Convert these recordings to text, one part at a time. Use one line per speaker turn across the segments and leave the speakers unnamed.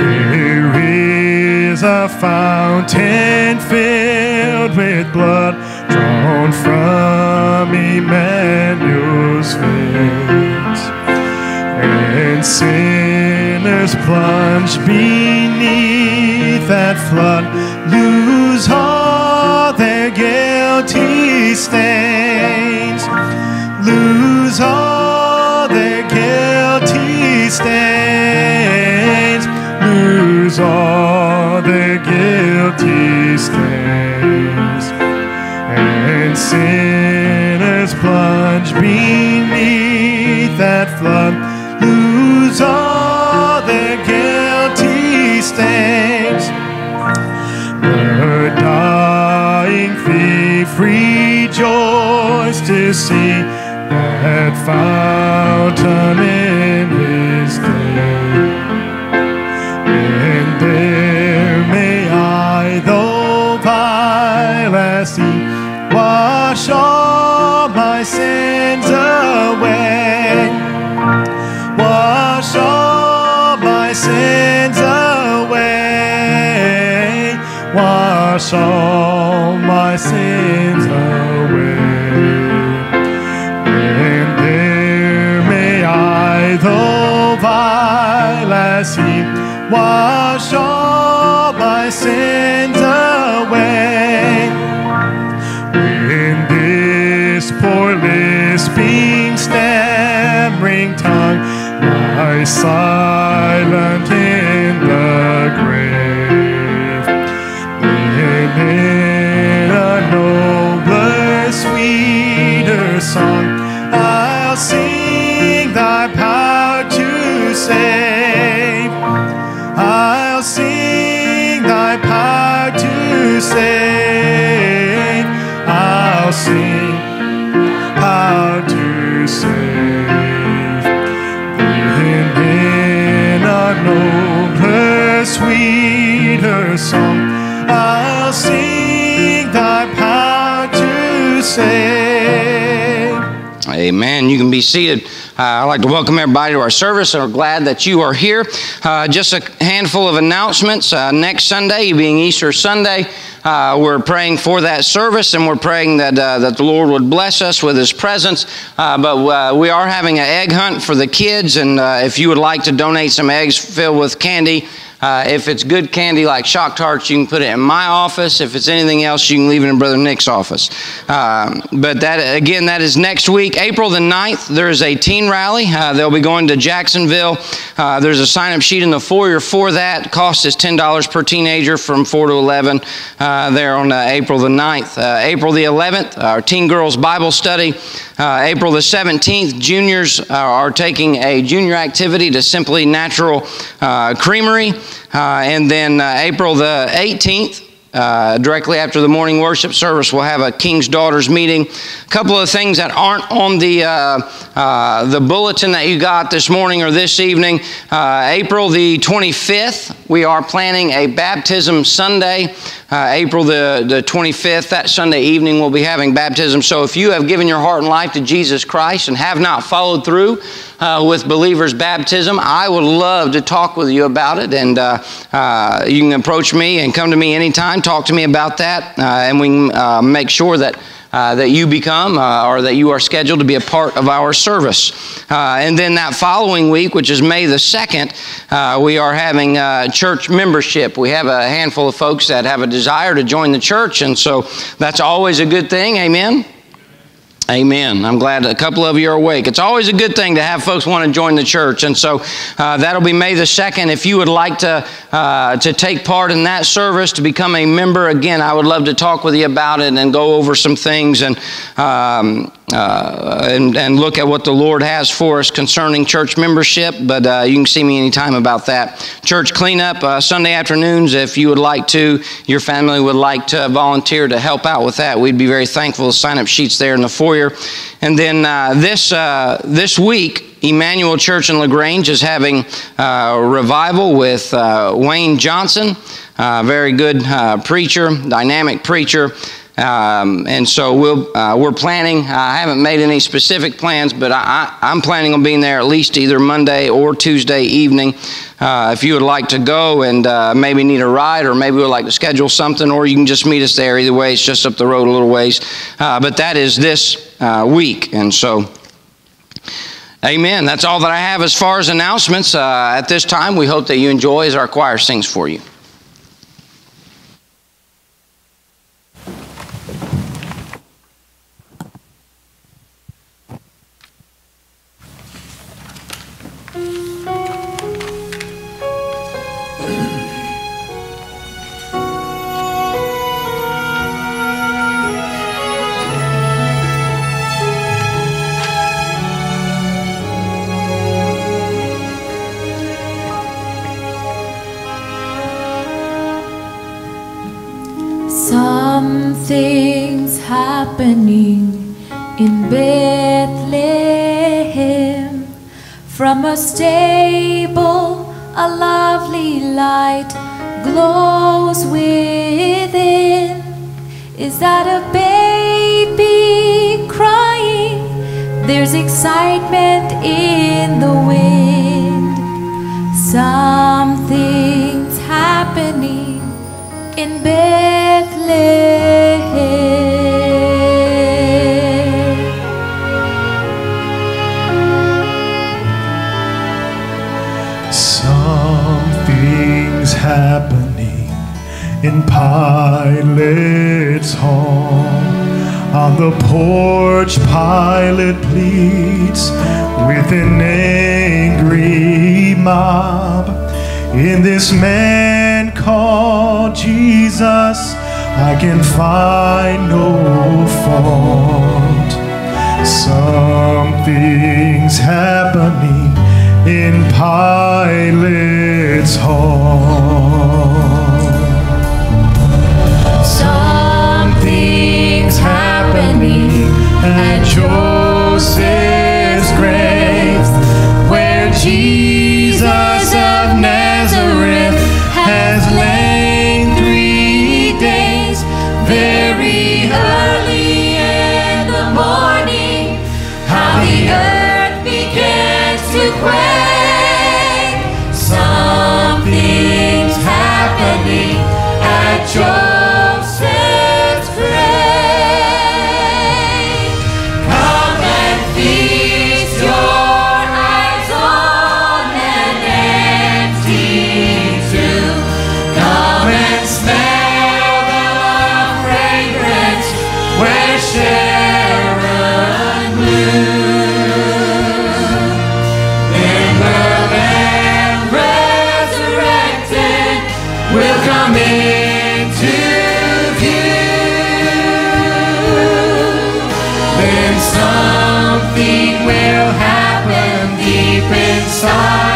There is a fountain filled with blood drawn from Emmanuel's veins, and sinners plunge beneath that flood. Lose all their guilty stains, lose all sinners plunge beneath that flood, lose all their guilty stains. The dying thief rejoiced to see that fountain Wash all my sins away. And there may I, though vile as he, wash all my sins away. When this poor lisping, stammering tongue lies silent
Amen. You can be seated. Uh, I'd like to welcome everybody to our service. We're glad that you are here. Uh, just a handful of announcements. Uh, next Sunday, being Easter Sunday, uh, we're praying for that service and we're praying that, uh, that the Lord would bless us with His presence. Uh, but we are having an egg hunt for the kids, and if you would like to donate some eggs filled with candy, uh, if it's good candy like Shock Tarts, you can put it in my office. If it's anything else, you can leave it in Brother Nick's office. Um, but that again, that is next week, April the 9th. There is a teen rally. Uh, they'll be going to Jacksonville. Uh, there's a sign-up sheet in the foyer for that. Cost is $10 per teenager from 4 to 11 uh, there on uh, April the 9th. Uh, April the 11th, our Teen Girls Bible Study. Uh, April the 17th, juniors uh, are taking a junior activity to Simply Natural uh, Creamery. Uh, and then April the 18th, uh, directly after the morning worship service, we'll have a King's Daughters meeting. A couple of things that aren't on the uh, uh, the bulletin that you got this morning or this evening. Uh, April the 25th, we are planning a baptism Sunday. Uh, April the, the 25th, that Sunday evening, we'll be having baptism. So if you have given your heart and life to Jesus Christ and have not followed through uh, with believers' baptism, I would love to talk with you about it. And uh, uh, you can approach me and come to me anytime, talk to me about that, uh, and we can uh, make sure that. Uh, that you become uh, or that you are scheduled to be a part of our service. Uh, and then that following week, which is May the 2nd, uh, we are having church membership. We have a handful of folks that have a desire to join the church, and so that's always a good thing. Amen. Amen. I'm glad a couple of you are awake. It's always a good thing to have folks want to join the church, and so uh, that'll be May the second. If you would like to uh, to take part in that service, to become a member, again, I would love to talk with you about it and go over some things and um, uh, and, and look at what the Lord has for us concerning church membership. But uh, you can see me anytime about that. Church cleanup uh, Sunday afternoons. If you would like to, your family would like to volunteer to help out with that, we'd be very thankful. Sign up sheets there in the foyer. And then uh, this uh, this week, Emmanuel Church in Lagrange is having uh, revival with Wayne Johnson, very good preacher, dynamic preacher. Um, and so we'll, uh, we're planning. I haven't made any specific plans, but I, am planning on being there at least either Monday or Tuesday evening. Uh, if you would like to go and uh, maybe need a ride, or maybe would like to schedule something, or you can just meet us there. Either way, it's just up the road a little ways. Uh, but that is this uh, week, and so. Amen. That's all that I have as far as announcements uh, at this time. We hope that you enjoy as our choir sings for you.
From a stable, a lovely light glows within. Is that a baby crying? There's excitement in the wind. Something's happening in Bethlehem.
In Pilate's home. On the porch, Pilate pleads with an angry mob. In this man called Jesus, I can find no fault. Something's happening in Pilate's home. At Joseph's grave, where Jesus of Nazareth has lain three days, very early in the morning, how the earth begins to quake. Something's happening will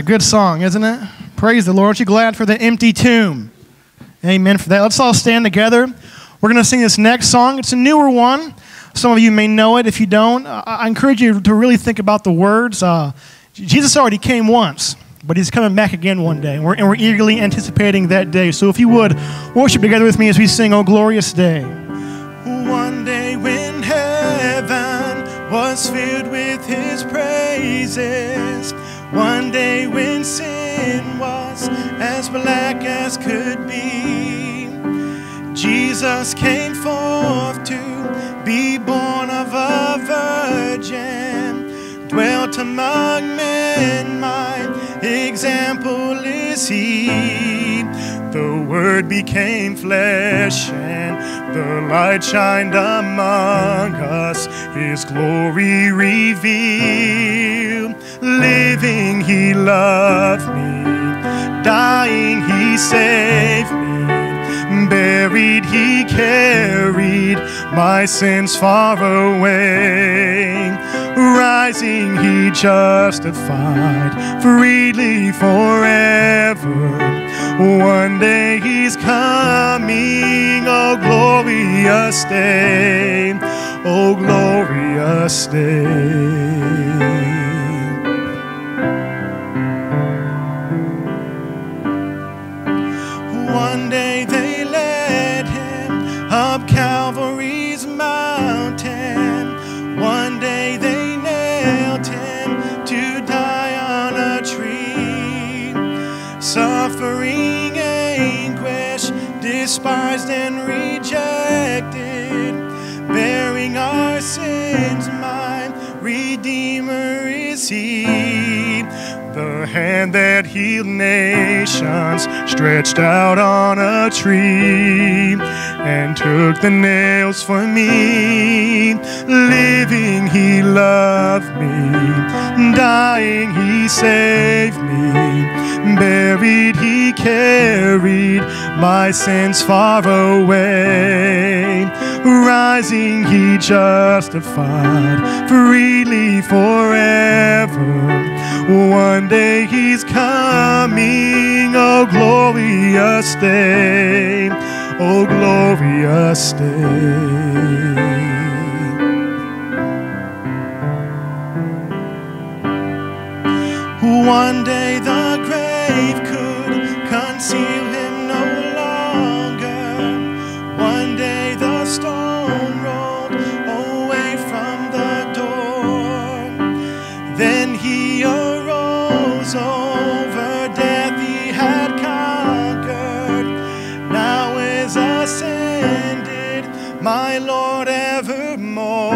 a good song, isn't it? Praise the Lord. Aren't you glad for the empty tomb? Amen for that. Let's all stand together. We're going to sing this next song. It's a newer one. Some of you may know it. If you don't, I encourage you to really think about the words. Uh, Jesus already came once, but he's coming back again one day. And we're, and we're eagerly anticipating that day. So if you would, worship together with me as we sing, Oh Glorious Day.
One day when heaven was filled with his praises one day when sin was as black as could be, Jesus came forth to be born of a virgin, dwelt among men, my example is he. The Word became flesh and the light shined among us, His glory revealed. Living, He loved me, dying, He saved me, buried, He carried my sins far away. Rising, He justified freely forever. One day he's coming, oh glorious day, oh glorious day. Despised and rejected, bearing our sins, my Redeemer is He. The hand that healed nations stretched out on a tree and took the nails for me. Living, He loved me. Dying, He saved me. Buried, He carried my sins far away. Rising, He justified freely forever. One day he's coming, oh glorious day, oh glorious day. One day the grave could conceal him no longer. One day the stone rolled away from the door. Then he arose over death he had conquered. Now is ascended, my Lord evermore.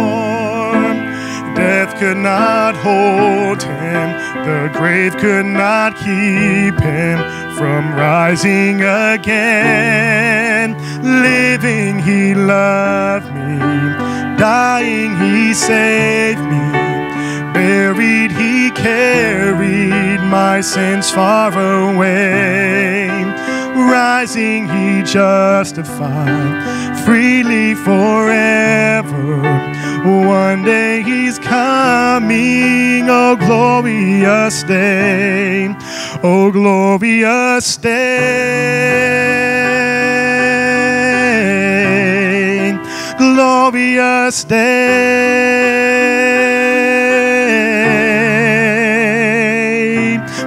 Death could not hold him, the grave could not keep him from rising again. Living, he loved me, dying, he saved me. Buried, he carried my sins far away. Rising, he justified freely forever. One day he's coming, oh glorious day, oh glorious day, glorious day.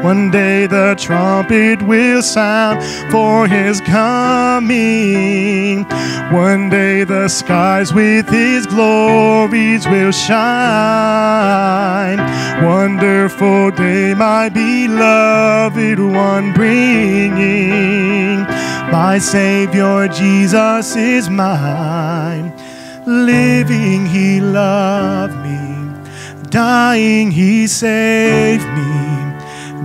One day trumpet will sound for his coming. One day the skies with his glories will shine. Wonderful day, my beloved one bringing. My Savior Jesus is mine. Living, he loved me. Dying, he saved me.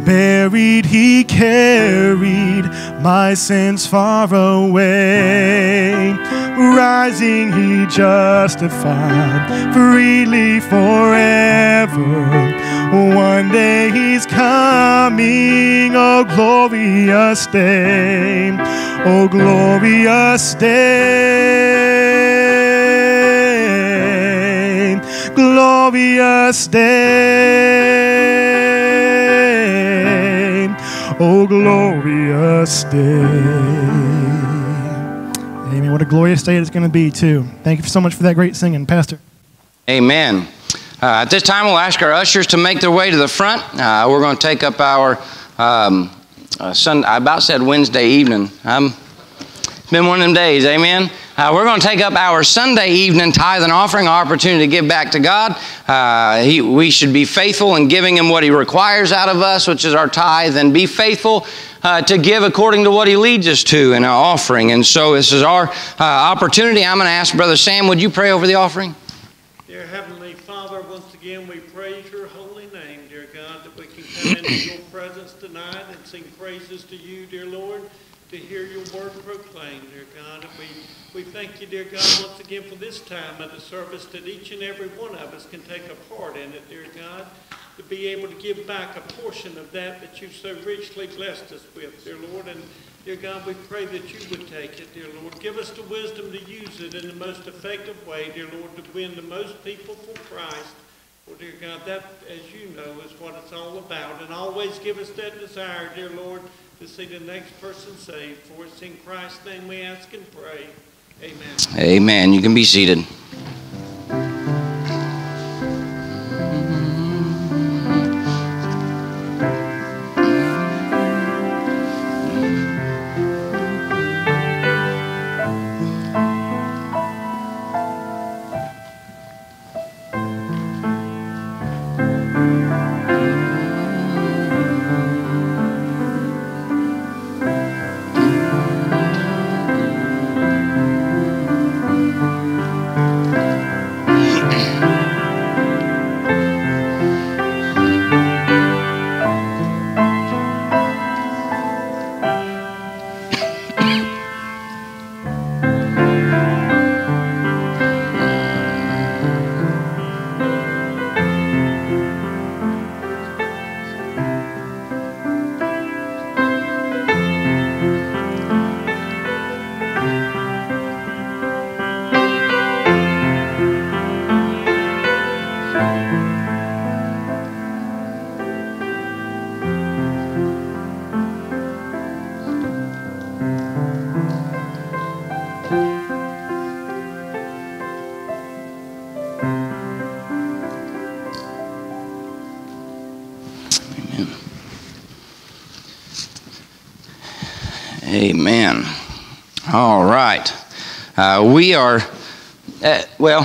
Buried, he carried my sins far away. Rising, he justified freely forever. One day he's coming, oh glorious day, oh glorious day, glorious day.
Oh glorious day. Amen. What a glorious day it's going to be, too. Thank you so much for that great singing, Pastor.
Amen. Uh, at this time, we'll ask our ushers to make their way to the front. Uh, we're going to take up our um, uh, Sunday, I about said Wednesday evening. Um, it's been one of them days, amen. Uh, we're going to take up our Sunday evening tithe and offering opportunity to give back to God. Uh, he, we should be faithful in giving Him what He requires out of us, which is our tithe, and be faithful uh, to give according to what He leads us to in our offering. And so this is our uh, opportunity. I'm going to ask Brother Sam, would you pray over the offering?
Dear Heavenly Father, once again we praise your holy name, dear God, that we can come into your presence tonight and sing praises to you, dear Lord, to hear your word proclaimed, dear God. And we, we thank you, dear God, once again for this time of the service that each and every one of us can take a part in it, dear God to be able to give back a portion of that that you've so richly blessed us with, dear Lord. And dear God, we pray that you would take it, dear Lord. Give us the wisdom to use it in the most effective way, dear Lord, to win the most people for Christ. Well, dear God, that, as you know, is what it's all about. And always give us that desire, dear Lord, to see the next person saved. For it's in Christ's name we ask and pray. Amen.
Amen. You can be seated. We are, uh, well,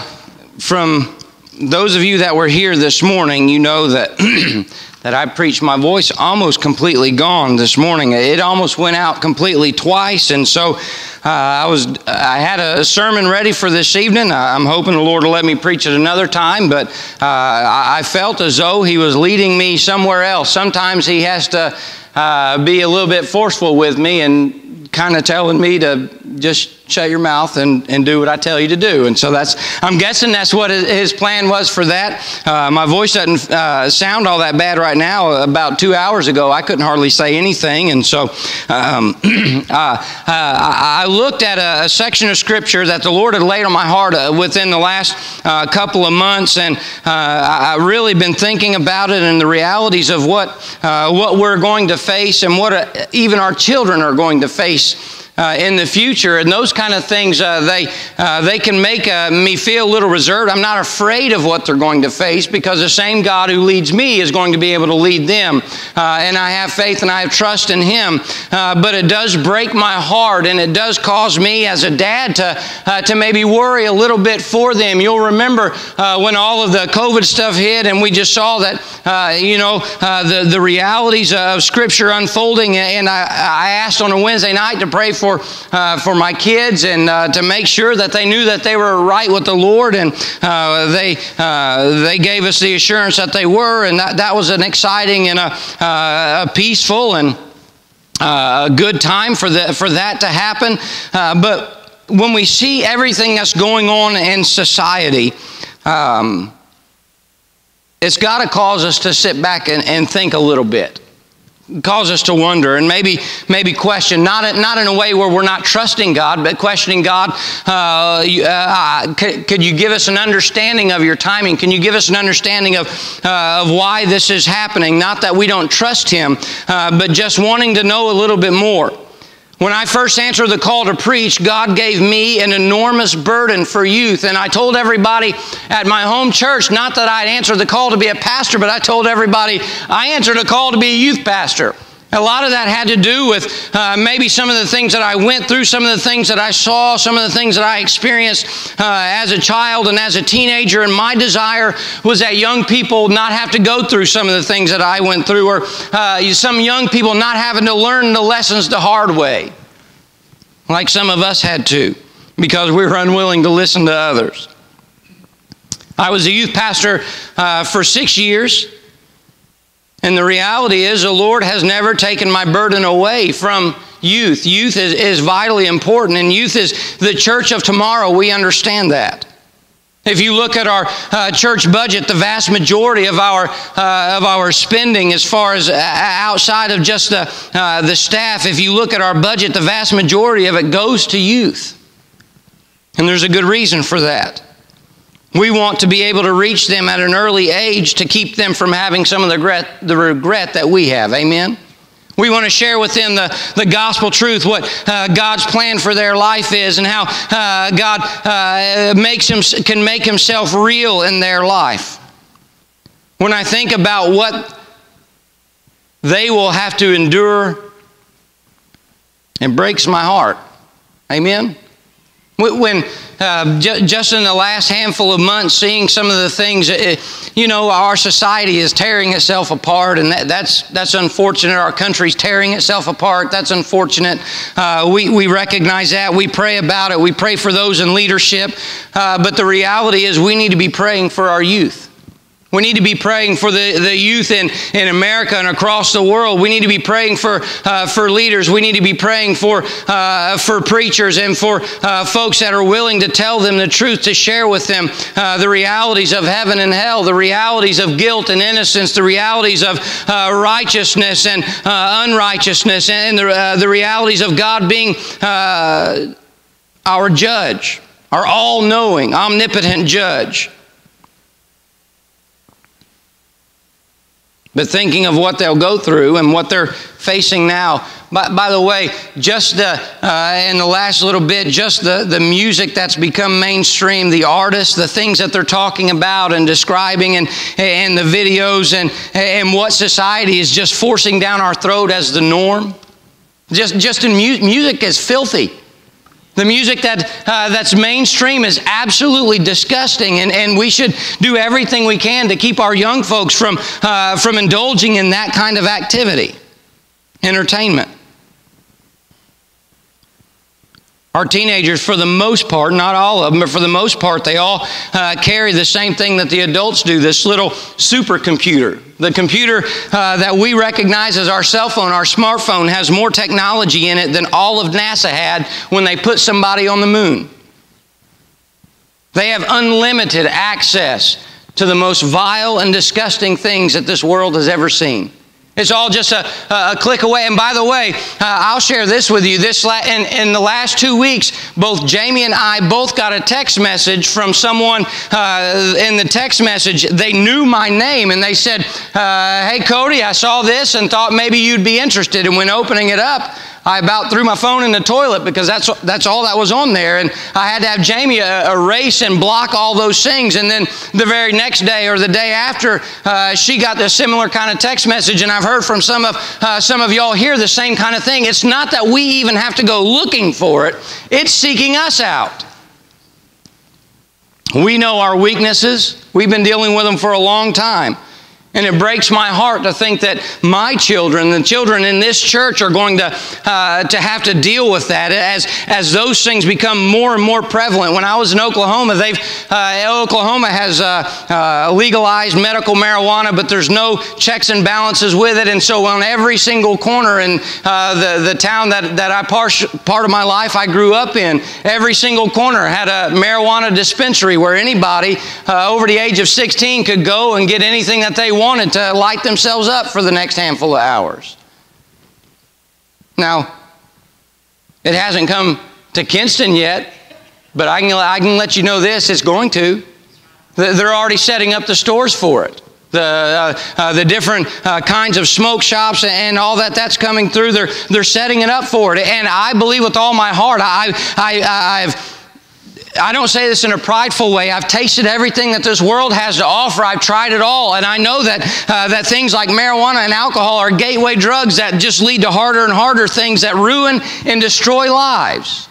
from those of you that were here this morning, you know that. that I preached, my voice almost completely gone this morning. It almost went out completely twice, and so uh, I was I had a sermon ready for this evening. I'm hoping the Lord will let me preach it another time, but uh, I felt as though He was leading me somewhere else. Sometimes He has to uh, be a little bit forceful with me and kind of telling me to just shut your mouth and, and do what I tell you to do. And so that's, I'm guessing that's what his plan was for that. Uh, my voice doesn't uh, sound all that bad right now. About two hours ago, I couldn't hardly say anything. And so um, uh, uh I looked at a, a, section of scripture that the Lord had laid on my heart uh, within the last uh, couple of months. And I've really been thinking about it and the realities of what, what we're going to face and what even our children are going to face uh, in the future. And those kind of things, uh, they, uh, they can make uh, me feel a little reserved. I'm not afraid of what they're going to face because the same God who leads me is going to be able to lead them. Uh, and I have faith and I have trust in Him. Uh, but it does break my heart and it does cause me as a dad to, to maybe worry a little bit for them. You'll remember when all of the COVID stuff hit and we just saw that, you know, the, the realities of Scripture unfolding. And I, I asked on a Wednesday night to pray for for, uh, for my kids and uh, to make sure that they knew that they were right with the Lord. And uh, they, uh, they gave us the assurance that they were. And that, that was an exciting and a, uh, a peaceful and a good time for, the, for that to happen. but when we see everything that's going on in society, um, it's got to cause us to sit back and, and think a little bit cause us to wonder and maybe maybe question not in, not in a way where we're not trusting God but questioning God uh, uh, could, could, you give us an understanding of your timing? Can you give us an understanding of uh, of why this is happening? Not that we don't trust him uh, but just wanting to know a little bit more when I first answered the call to preach, God gave me an enormous burden for youth. And I told everybody at my home church, not that I'd answered the call to be a pastor, but I told everybody I answered a call to be a youth pastor. A lot of that had to do with uh, maybe some of the things that I went through, some of the things that I saw, some of the things that I experienced uh, as a child and as a teenager. And my desire was that young people not have to go through some of the things that I went through, or uh, some young people not having to learn the lessons the hard way, like some of us had to, because we were unwilling to listen to others. I was a youth pastor uh, for six years. And the reality is, the Lord has never taken my burden away from youth. Youth is, is vitally important, and youth is the church of tomorrow. We understand that. If you look at our uh, church budget, the vast majority of our uh, of our spending, as far as uh, outside of just the uh, the staff, if you look at our budget, the vast majority of it goes to youth, and there's a good reason for that. We want to be able to reach them at an early age to keep them from having some of the regret, the regret that we have. Amen? We want to share with them the, the gospel truth, what uh, God's plan for their life is, and how uh, God uh, makes him, can make Himself real in their life. When I think about what they will have to endure, it breaks my heart. Amen? When uh, just in the last handful of months, seeing some of the things, it, you know, our society is tearing itself apart, and that, that's that's unfortunate. Our country's tearing itself apart. That's unfortunate. Uh, we we recognize that. We pray about it. We pray for those in leadership, uh, but the reality is, we need to be praying for our youth. We need to be praying for the, the youth in, in America and across the world. We need to be praying for, uh, for leaders. We need to be praying for, uh, for preachers and for uh, folks that are willing to tell them the truth, to share with them uh, the realities of heaven and hell, the realities of guilt and innocence, the realities of uh, righteousness and uh, unrighteousness, and the, the realities of God being our judge, our all knowing, omnipotent judge. But thinking of what they'll go through and what they're facing now. By, by the way, just the, uh, in the last little bit, just the, the music that's become mainstream, the artists, the things that they're talking about and describing, and, and the videos, and, and what society is just forcing down our throat as the norm. Just, just in mu- music is filthy. The music that, uh, that's mainstream is absolutely disgusting, and, and we should do everything we can to keep our young folks from, uh, from indulging in that kind of activity, entertainment. Our teenagers, for the most part, not all of them, but for the most part, they all uh, carry the same thing that the adults do this little supercomputer. The computer uh, that we recognize as our cell phone, our smartphone, has more technology in it than all of NASA had when they put somebody on the moon. They have unlimited access to the most vile and disgusting things that this world has ever seen. It's all just a, a click away. And by the way, uh, I'll share this with you. This la- in, in the last two weeks, both Jamie and I both got a text message from someone uh, in the text message. They knew my name and they said, uh, Hey, Cody, I saw this and thought maybe you'd be interested. And when opening it up, I about threw my phone in the toilet because that's, that's all that was on there. And I had to have Jamie uh, erase and block all those things. And then the very next day or the day after, uh, she got a similar kind of text message. And I've heard from some of, uh, some of y'all here the same kind of thing. It's not that we even have to go looking for it, it's seeking us out. We know our weaknesses. We've been dealing with them for a long time. And it breaks my heart to think that my children, the children in this church, are going to, uh, to have to deal with that as, as those things become more and more prevalent. When I was in Oklahoma, they've, uh, Oklahoma has uh, uh legalized medical marijuana, but there's no checks and balances with it. And so on every single corner in uh, the, the town that, that I part, part of my life I grew up in, every single corner had a marijuana dispensary where anybody uh, over the age of 16 could go and get anything that they wanted to light themselves up for the next handful of hours. Now, it hasn't come to Kinston yet, but I can, I can let you know this it's going to. They're already setting up the stores for it. The, uh, uh, the different uh, kinds of smoke shops and all that that's coming through they're, they're setting it up for it and i believe with all my heart I, I, i've I don't say this in a prideful way. I've tasted everything that this world has to offer. I've tried it all. And I know that, uh, that things like marijuana and alcohol are gateway drugs that just lead to harder and harder things that ruin and destroy lives.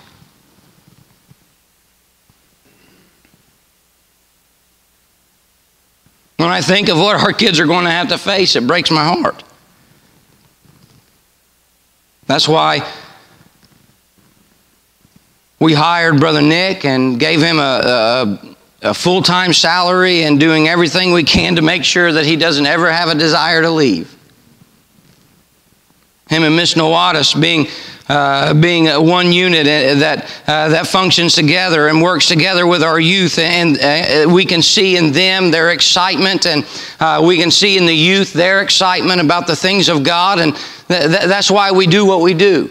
When I think of what our kids are going to have to face, it breaks my heart. That's why we hired Brother Nick and gave him a, a, a full time salary and doing everything we can to make sure that he doesn't ever have a desire to leave. Him and Miss Noatis being uh, being one unit uh, that, uh, that functions together and works together with our youth. And uh, we can see in them their excitement, and uh, we can see in the youth their excitement about the things of God. And th- th- that's why we do what we do.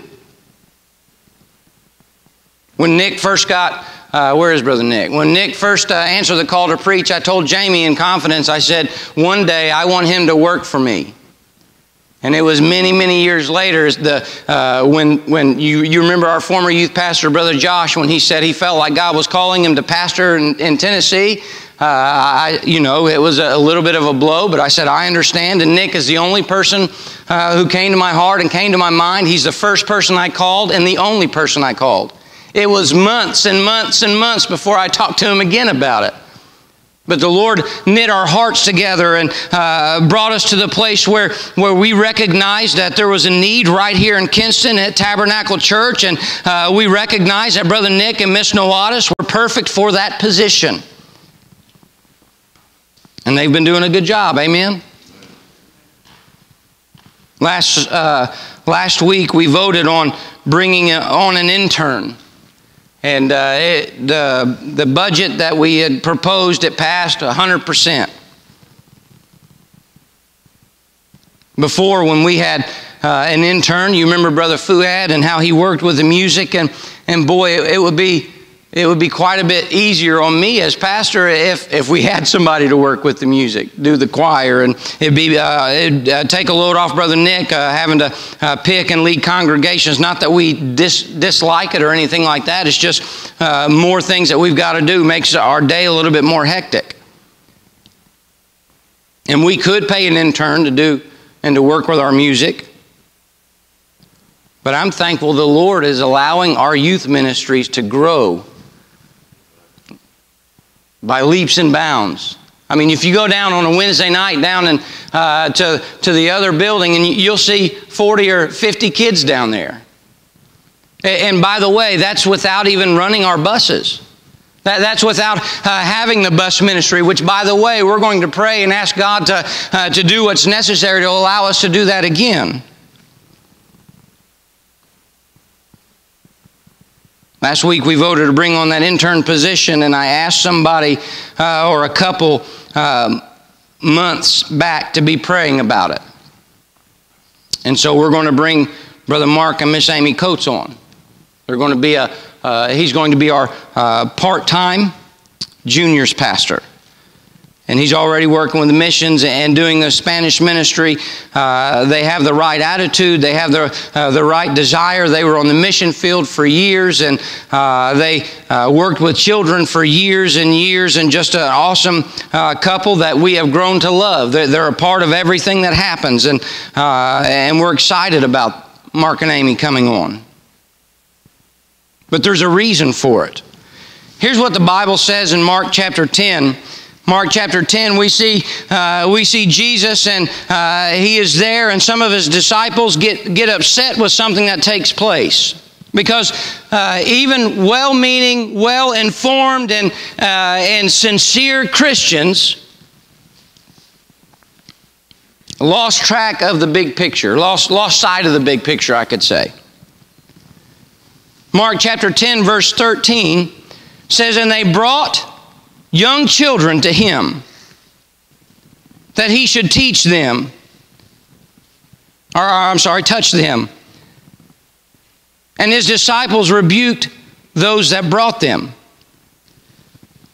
When Nick first got uh, where is Brother Nick? When Nick first uh, answered the call to preach, I told Jamie in confidence, I said, One day I want him to work for me. And it was many, many years later the, uh, when, when you, you remember our former youth pastor, Brother Josh, when he said he felt like God was calling him to pastor in, in Tennessee. Uh, I, you know, it was a, little bit of a blow, but I said, I understand. And Nick is the only person uh, who came to my heart and came to my mind. He's the first person I called and the only person I called. It was months and months and months before I talked to him again about it. But the Lord knit our hearts together and uh, brought us to the place where, where we recognized that there was a need right here in Kinston at Tabernacle Church. And uh, we recognized that Brother Nick and Miss Noatis were perfect for that position. And they've been doing a good job. Amen. Last, uh, last week, we voted on bringing on an intern. And uh, it, the, the budget that we had proposed, it passed 100%. Before, when we had uh, an intern, you remember Brother Fuad and how he worked with the music, and, and boy, it, it would be it would be quite a bit easier on me as pastor if, if we had somebody to work with the music, do the choir, and it'd be uh, it'd uh, take a load off Brother Nick uh, having to uh, pick and lead congregations. Not that we dis- dislike it or anything like that. It's just uh, more things that we've got to do makes our day a little bit more hectic. And we could pay an intern to do and to work with our music. But I'm thankful the Lord is allowing our youth ministries to grow by leaps and bounds. I mean, if you go down on a Wednesday night down in, uh, to, to the other building, and you'll see 40 or 50 kids down there. And by the way, that's without even running our buses. That, that's without uh, having the bus ministry, which, by the way, we're going to pray and ask God to, uh, to do what's necessary to allow us to do that again. Last week we voted to bring on that intern position, and I asked somebody uh, or a couple um, months back to be praying about it. And so we're going to bring Brother Mark and Miss Amy Coates on. They're going to be a, uh, he's going to be our uh, part time juniors pastor and he's already working with the missions and doing the Spanish ministry. Uh, they have the right attitude, they have the, uh, the right desire. They were on the mission field for years, and uh, they uh, worked with children for years and years, and just an awesome uh, couple that we have grown to love. They're, they're a part of everything that happens, and, uh, and we're excited about Mark and Amy coming on. But there's a reason for it. Here's what the Bible says in Mark chapter 10 Mark chapter 10, we see, uh, we see Jesus and uh, he is there, and some of his disciples get, get upset with something that takes place. Because uh, even well meaning, well informed, and, uh, and sincere Christians lost track of the big picture, lost, lost sight of the big picture, I could say. Mark chapter 10, verse 13 says, And they brought young children to him that he should teach them, or I'm sorry, touch them. And his disciples rebuked those that brought them.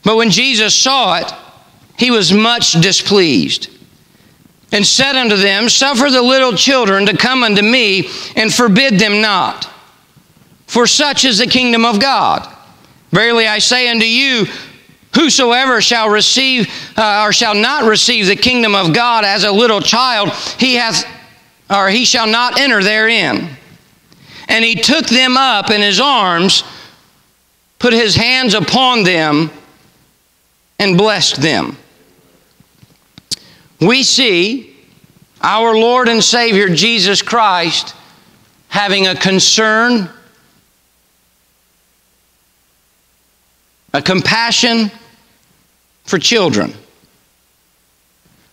But when Jesus saw it, he was much displeased and said unto them, Suffer the little children to come unto me, and forbid them not. For such is the kingdom of God. Verily I say unto you, Whosoever shall receive uh, or shall not receive the kingdom of God as a little child, he hath or he shall not enter therein. And he took them up in his arms, put his hands upon them, and blessed them. We see our Lord and Savior Jesus Christ having a concern, a compassion for children.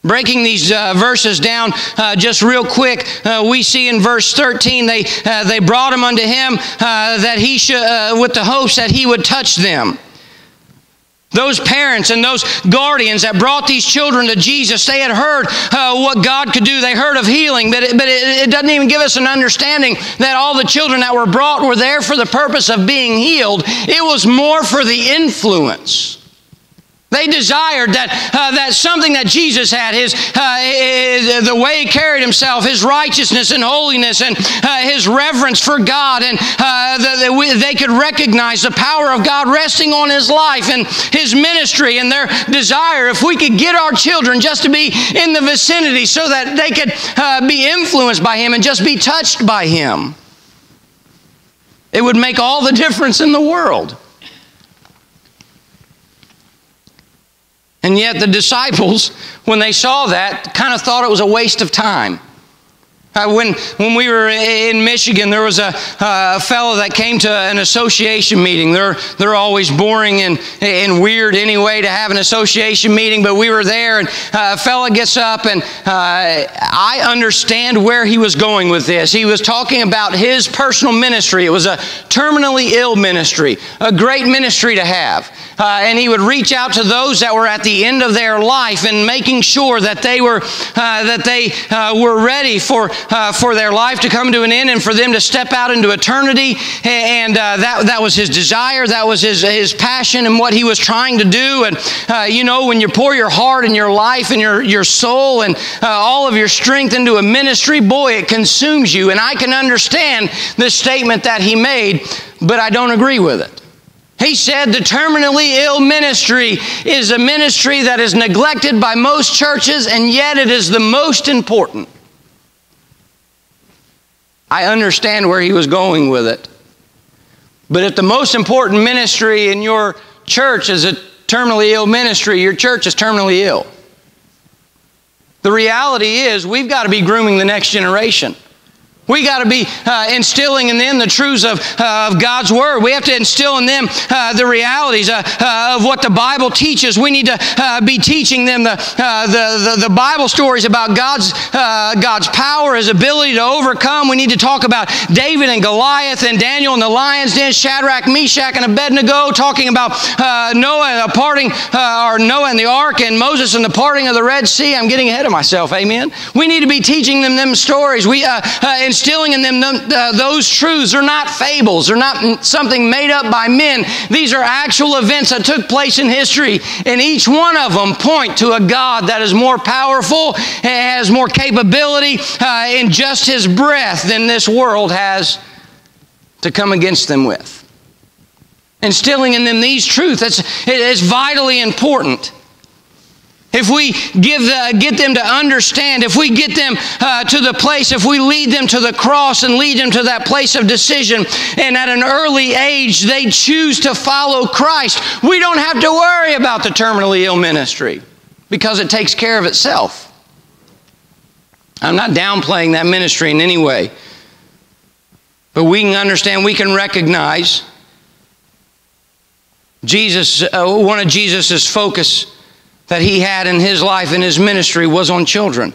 Breaking these uh, verses down uh, just real quick, uh, we see in verse 13 they, uh, they brought him unto him uh, that he should, uh, with the hopes that he would touch them. Those parents and those guardians that brought these children to Jesus, they had heard what God could do. They heard of healing, but, it, but it, it doesn't even give us an understanding that all the children that were brought were there for the purpose of being healed. It was more for the influence they desired that, uh, that something that Jesus had, his, uh, his, the way he carried himself, his righteousness and holiness, and uh, his reverence for God, and uh, the, the, they could recognize the power of God resting on his life and his ministry, and their desire, if we could get our children just to be in the vicinity so that they could uh, be influenced by him and just be touched by him, it would make all the difference in the world. And yet the disciples, when they saw that, kind of thought it was a waste of time. Uh, when, when we were in Michigan, there was a, uh, a fellow that came to an association meeting. They're, they're always boring and, and weird anyway to have an association meeting, but we were there, and uh, a fellow gets up, and uh, I understand where he was going with this. He was talking about his personal ministry. It was a terminally ill ministry, a great ministry to have. Uh, and he would reach out to those that were at the end of their life and making sure that they were, uh, that they were ready for uh, for their life to come to an end and for them to step out into eternity. And uh, that, that was his desire, that was his, his passion and what he was trying to do. And uh, you know, when you pour your heart and your life and your, your soul and uh, all of your strength into a ministry, boy, it consumes you. And I can understand the statement that he made, but I don't agree with it. He said the terminally ill ministry is a ministry that is neglected by most churches, and yet it is the most important. I understand where he was going with it. But if the most important ministry in your church is a terminally ill ministry, your church is terminally ill. The reality is, we've got to be grooming the next generation. We got to be uh, instilling in them the truths of, uh, of God's Word. We have to instill in them uh, the realities uh, uh, of what the Bible teaches. We need to uh, be teaching them the, the, the, the, Bible stories about God's, God's power, His ability to overcome. We need to talk about David and Goliath and Daniel and the lion's den, Shadrach, Meshach, and Abednego, talking about Noah and the parting, or Noah and the ark, and Moses and the parting of the Red Sea. I'm getting ahead of myself, amen. We need to be teaching them them stories. We, instilling in them those truths. They're not fables, they're not something made up by men. These are actual events that took place in history, and each one of them point to a God that is more powerful, has more capability uh, in just his breath than this world has to come against them with. Instilling in them these truths, that's, it's vitally important. If we give the, get them to understand, if we get them uh, to the place, if we lead them to the cross and lead them to that place of decision, and at an early age they choose to follow Christ, we don't have to worry about the terminally ill ministry because it takes care of itself. I'm not downplaying that ministry in any way, but we can understand, we can recognize Jesus, uh, one of Jesus's focus that he had in his life and his ministry was on children.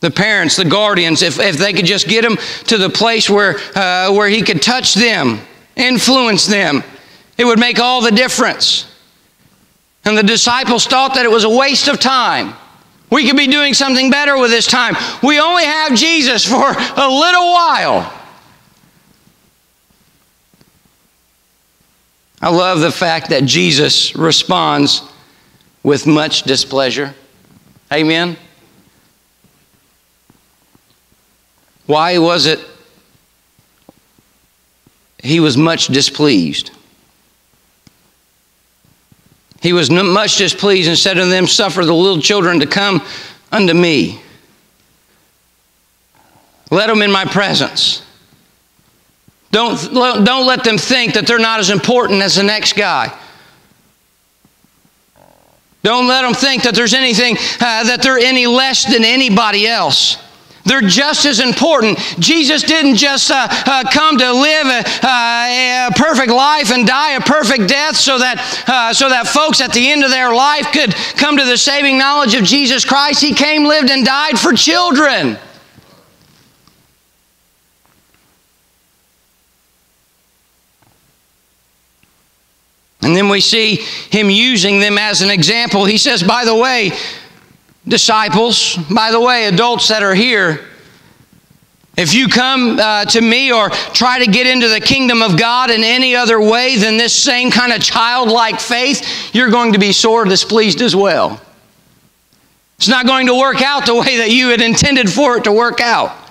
The parents, the guardians, if, if they could just get him to the place where, uh, where he could touch them, influence them, it would make all the difference. And the disciples thought that it was a waste of time. We could be doing something better with this time. We only have Jesus for a little while. I love the fact that Jesus responds with much displeasure. Amen. Why was it he was much displeased? He was much displeased and said unto them, Suffer the little children to come unto me. Let them in my presence. Don't, don't let them think that they're not as important as the next guy. Don't let them think that there's anything, uh, that they're any less than anybody else. They're just as important. Jesus didn't just uh, uh, come to live a, uh, a, perfect life and die a perfect death so that, uh, so that folks at the end of their life could come to the saving knowledge of Jesus Christ. He came, lived, and died for children. And then we see him using them as an example. He says, by the way, disciples, by the way, adults that are here, if you come uh, to me or try to get into the kingdom of God in any other way than this same kind of childlike faith, you're going to be sore displeased as well. It's not going to work out the way that you had intended for it to work out.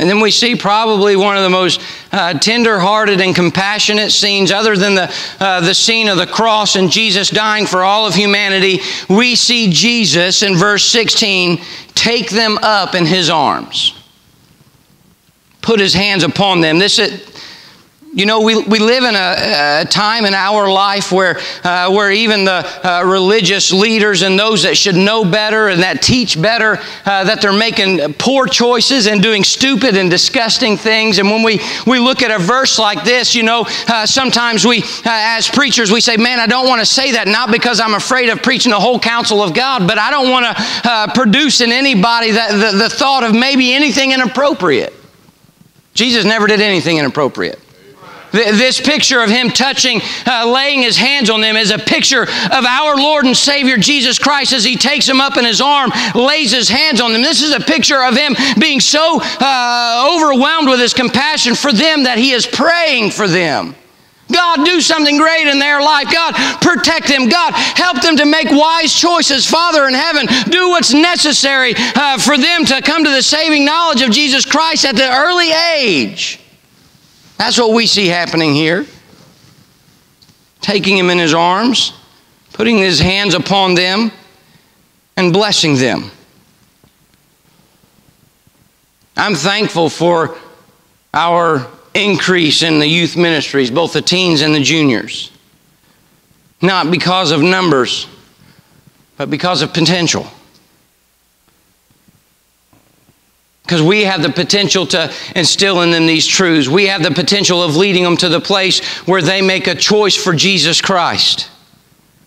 And then we see probably one of the most uh, tender-hearted and compassionate scenes, other than the, uh, the scene of the cross and Jesus dying for all of humanity. We see Jesus in verse 16 take them up in his arms, put his hands upon them. This, you know, we, we live in a, a time in our life where, uh, where even the uh, religious leaders and those that should know better and that teach better, uh, that they're making poor choices and doing stupid and disgusting things. And when we, we look at a verse like this, you know, uh, sometimes we, uh, as preachers, we say, man, I don't want to say that, not because I'm afraid of preaching the whole counsel of God, but I don't want to uh, produce in anybody that, the, the thought of maybe anything inappropriate. Jesus never did anything inappropriate. This picture of him touching, uh, laying his hands on them is a picture of our Lord and Savior Jesus Christ as he takes them up in his arm, lays his hands on them. This is a picture of him being so uh, overwhelmed with his compassion for them that he is praying for them. God, do something great in their life. God, protect them. God, help them to make wise choices. Father in heaven, do what's necessary uh, for them to come to the saving knowledge of Jesus Christ at the early age. That's what we see happening here. Taking him in his arms, putting his hands upon them, and blessing them. I'm thankful for our increase in the youth ministries, both the teens and the juniors. Not because of numbers, but because of potential. Because we have the potential to instill in them these truths. We have the potential of leading them to the place where they make a choice for Jesus Christ,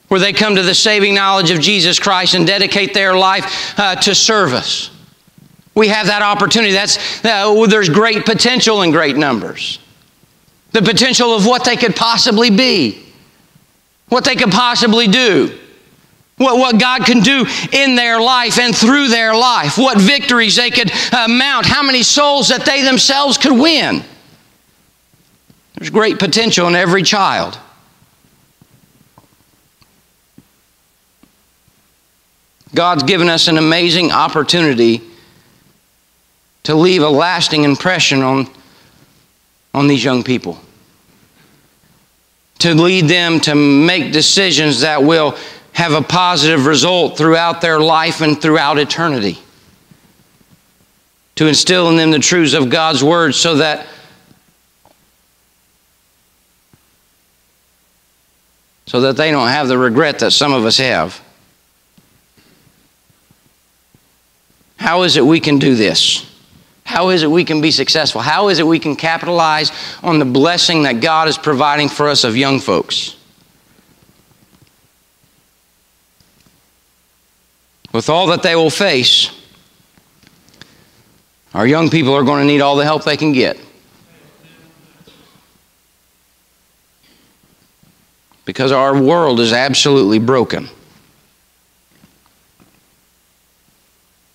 where they come to the saving knowledge of Jesus Christ and dedicate their life uh, to service. We have that opportunity. That's, uh, there's great potential in great numbers. The potential of what they could possibly be, what they could possibly do. What, what God can do in their life and through their life, what victories they could uh, mount, how many souls that they themselves could win. There's great potential in every child. God's given us an amazing opportunity to leave a lasting impression on, on these young people. To lead them to make decisions that will have a positive result throughout their life and throughout eternity. To instill in them the truths of God's Word so that so that they don't have the regret that some of us have. How is it we can do this? How is it we can be successful? How is it we can capitalize on the blessing that God is providing for us of young folks? With all that they will face, our young people are going to need all the help they can get. Because our world is absolutely broken.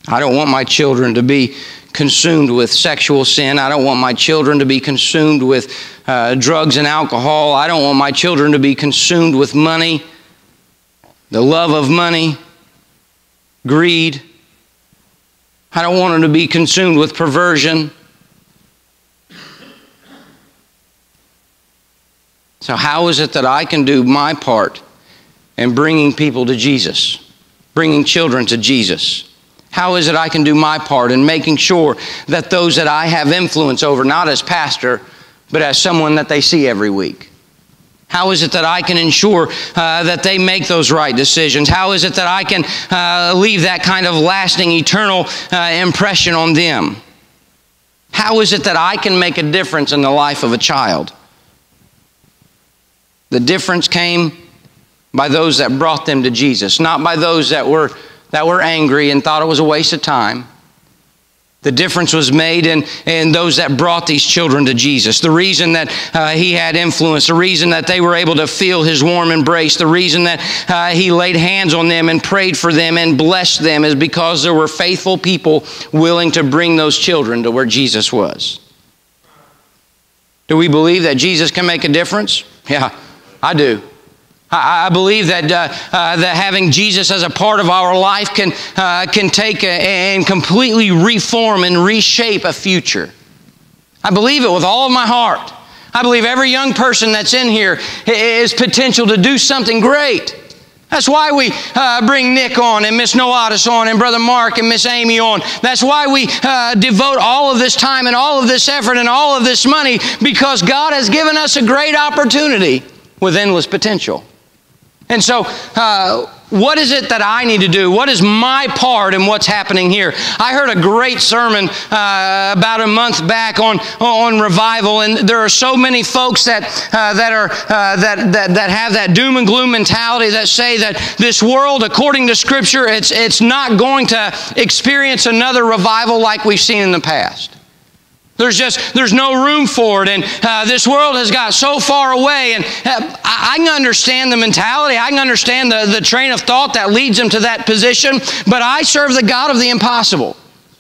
I don't want my children to be consumed with sexual sin. I don't want my children to be consumed with uh, drugs and alcohol. I don't want my children to be consumed with money, the love of money, greed. I don't want them to be consumed with perversion. So, how is it that I can do my part in bringing people to Jesus, bringing children to Jesus? How is it I can do my part in making sure that those that I have influence over, not as pastor, but as someone that they see every week? How is it that I can ensure uh, that they make those right decisions? How is it that I can uh, leave that kind of lasting, eternal uh, impression on them? How is it that I can make a difference in the life of a child? The difference came by those that brought them to Jesus, not by those that were, that were angry and thought it was a waste of time. The difference was made in, in those that brought these children to Jesus. The reason that uh, he had influence, the reason that they were able to feel his warm embrace, the reason that uh, he laid hands on them and prayed for them and blessed them is because there were faithful people willing to bring those children to where Jesus was. Do we believe that Jesus can make a difference? Yeah, I do. I, believe that, uh, uh, that having Jesus as a part of our life can, uh, can take a, and completely reform and reshape a future. I believe it with all of my heart. I believe every young person that's in here is potential to do something great. That's why we uh, bring Nick on and Miss Noatis on and Brother Mark and Miss Amy on. That's why we uh, devote all of this time and all of this effort and all of this money because God has given us a great opportunity with endless potential. And so, uh, what is it that I need to do? What is my part in what's happening here? I heard a great sermon uh, about a month back on, on revival, and there are so many folks that, uh, that, are, uh, that, that, that have that doom and gloom mentality that say that this world, according to Scripture, it's, it's not going to experience another revival like we've seen in the past. There's just, there's no room for it. And uh, this world has got so far away. And uh, I, I, can understand the mentality. I can understand the, the train of thought that leads them to that position. But I serve the God of the impossible.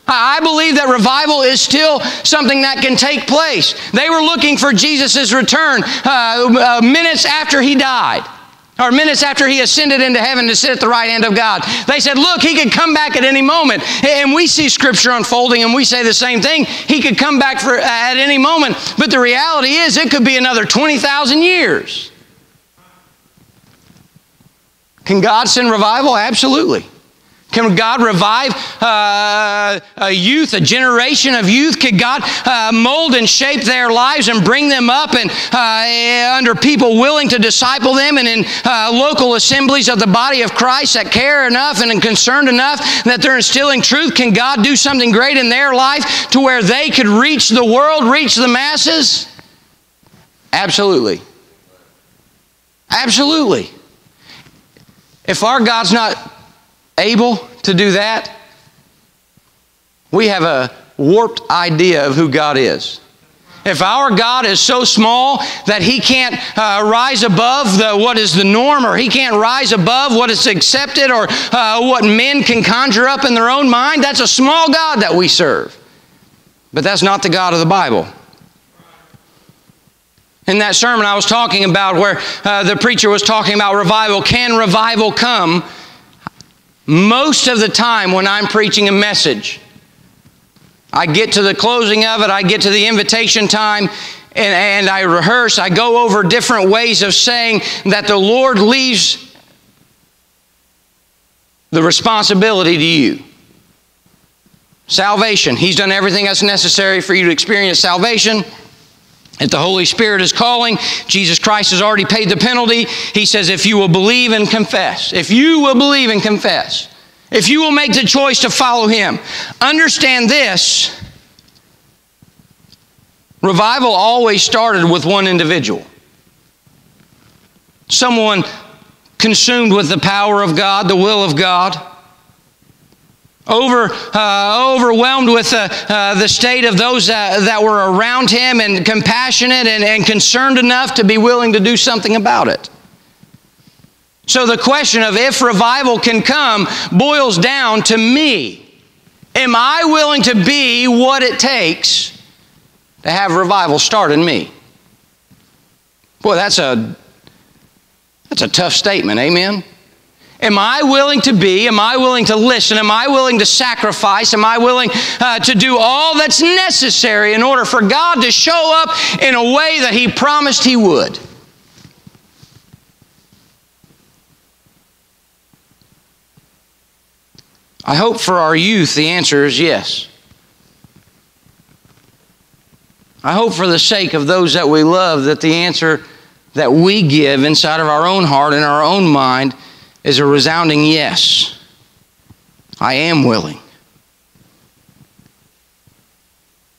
I believe that revival is still something that can take place. They were looking for Jesus' return uh, uh minutes after he died or minutes after he ascended into heaven to sit at the right hand of God. They said, Look, he could come back at any moment. And we see scripture unfolding and we say the same thing. He could come back for, uh, at any moment. But the reality is, it could be another 20,000 years. Can God send revival? Absolutely. Can God revive uh, a youth, a generation of youth? Can God uh, mold and shape their lives and bring them up and uh, under people willing to disciple them and in uh, local assemblies of the body of Christ that care enough and concerned enough that they're instilling truth? Can God do something great in their life to where they could reach the world, reach the masses? Absolutely. Absolutely. If our God's not able to do that, we have a warped idea of who God is. If our God is so small that He can't uh, rise above the, what is the norm, or He can't rise above what is accepted, or uh, what men can conjure up in their own mind, that's a small God that we serve. But that's not the God of the Bible. In that sermon I was talking about, where uh, the preacher was talking about revival, can revival come? Most of the time when I'm preaching a message, I get to the closing of it, I get to the invitation time, and, and I rehearse, I go over different ways of saying that the Lord leaves the responsibility to you. Salvation. He's done everything that's necessary for you to experience salvation. If the Holy Spirit is calling, Jesus Christ has already paid the penalty. He says, if you will believe and confess, if you will believe and confess, if you will make the choice to follow Him, understand this revival always started with one individual. Someone consumed with the power of God, the will of God over, uh, overwhelmed with uh, uh, the state of those that were around him and compassionate and, and concerned enough to be willing to do something about it. So the question of if revival can come boils down to me. Am I willing to be what it takes to have revival start in me? Boy, that's a that's a tough statement, amen. Am I willing to be? Am I willing to listen? Am I willing to sacrifice? Am I willing uh, to do all that's necessary in order for God to show up in a way that He promised He would? I hope for our youth the answer is yes. I hope for the sake of those that we love that the answer that we give inside of our own heart and our own mind is a resounding yes. I am willing.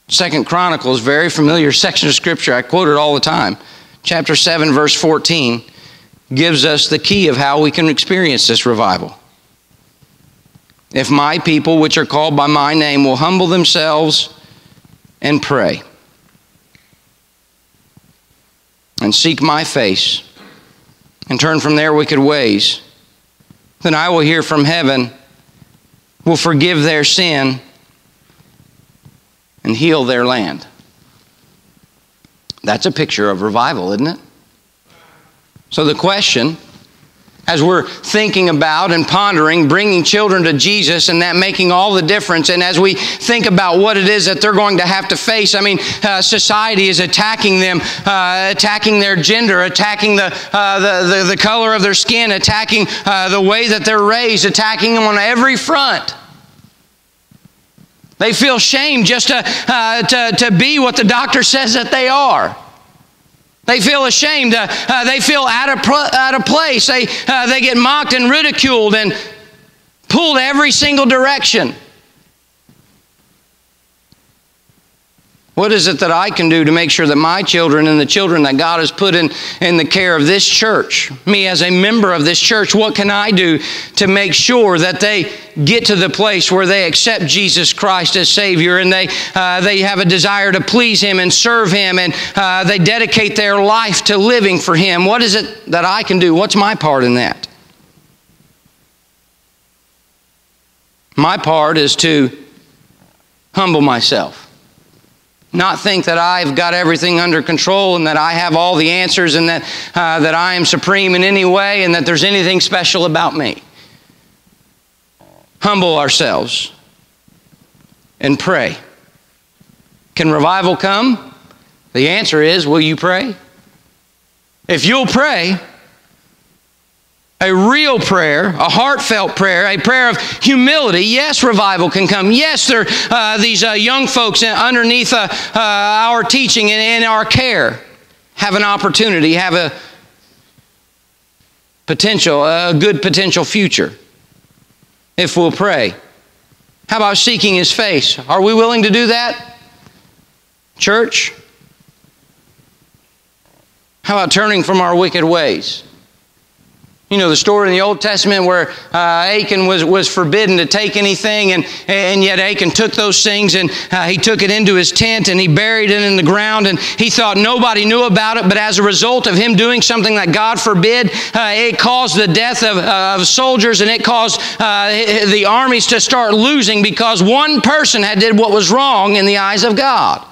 Second Chronicles, very familiar section of scripture. I quote it all the time. Chapter 7, verse 14 gives us the key of how we can experience this revival. If my people, which are called by my name, will humble themselves and pray and seek my face and turn from their wicked ways, then I will hear from heaven, will forgive their sin, and heal their land. That's a picture of revival, isn't it? So the question as we're thinking about and pondering bringing children to Jesus and that making all the difference. And as we think about what it is that they're going to have to face, I mean, uh, society is attacking them, uh, attacking their gender, attacking the, uh, the, the, the, color of their skin, attacking uh, the way that they're raised, attacking them on every front. They feel shame just to, uh, to, to be what the doctor says that they are. They feel ashamed. Uh, uh, they feel out of, out of place. They, uh, they get mocked and ridiculed and pulled every single direction. What is it that I can do to make sure that my children and the children that God has put in, in the care of this church, me as a member of this church, what can I do to make sure that they get to the place where they accept Jesus Christ as Savior and they, uh, they have a desire to please Him and serve Him and uh, they dedicate their life to living for Him? What is it that I can do? What's my part in that? My part is to humble myself not think that I've got everything under control and that I have all the answers and that, uh, that I am supreme in any way and that there's anything special about me. Humble ourselves and pray. Can revival come? The answer is will you pray? If you'll pray, a real prayer, a heartfelt prayer, a prayer of humility. Yes, revival can come. Yes, there uh, these uh, young folks underneath uh, uh, our teaching and in our care have an opportunity, have a potential, a good potential future if we'll pray. How about seeking His face? Are we willing to do that, church? How about turning from our wicked ways? You know the story in the Old Testament where uh, Achan was, was forbidden to take anything, and, and yet Achan took those things and uh, he took it into his tent and he buried it in the ground, and he thought nobody knew about it. But as a result of him doing something that God forbid, uh, it caused the death of, of soldiers and it caused uh, the armies to start losing because one person had did what was wrong in the eyes of God.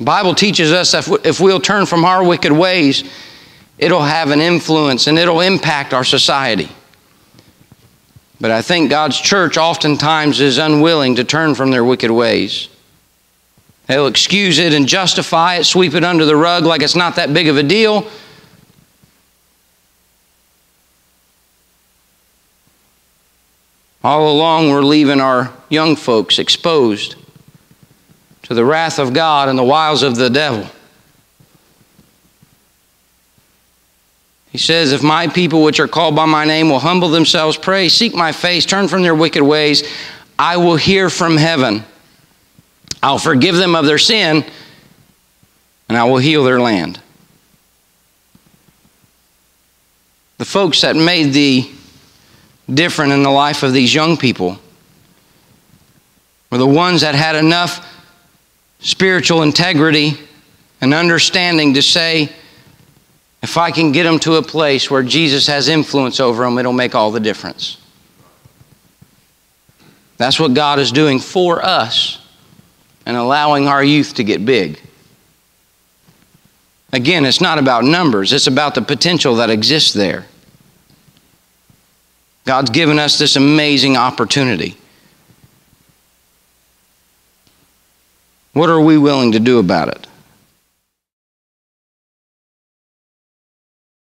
Bible teaches us that if we'll turn from our wicked ways, it'll have an influence and it'll impact our society. But I think God's church oftentimes is unwilling to turn from their wicked ways. They'll excuse it and justify it, sweep it under the rug like it's not that big of a deal. All along, we're leaving our young folks exposed to the wrath of God and the wiles of the devil. He says, If my people, which are called by my name, will humble themselves, pray, seek my face, turn from their wicked ways, I will hear from heaven. I'll forgive them of their sin, and I will heal their land. The folks that made the different in the life of these young people were the ones that had enough spiritual integrity and understanding to say, if I can get them to a place where Jesus has influence over them, it'll make all the difference. That's what God is doing for us and allowing our youth to get big. Again, it's not about numbers, it's about the potential that exists there. God's given us this amazing opportunity. What are we willing to do about it?